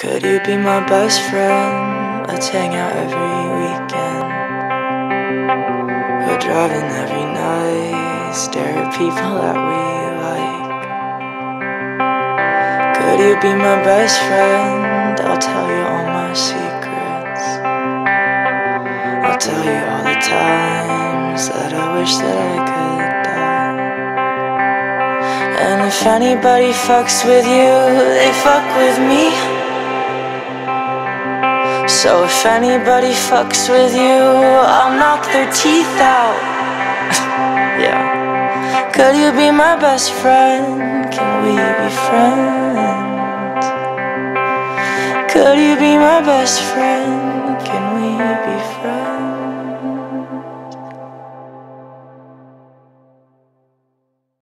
Could you be my best friend? Let's hang out every weekend. We're driving every night, stare at people that we like. Could you be my best friend? I'll tell you all my secrets. I'll tell you all the times that I wish that I could die. And if anybody fucks with you, they fuck with me. So if anybody fucks with you, I'll knock their teeth out. yeah. Could you be my best friend? Can we be friends? Could you be my best friend?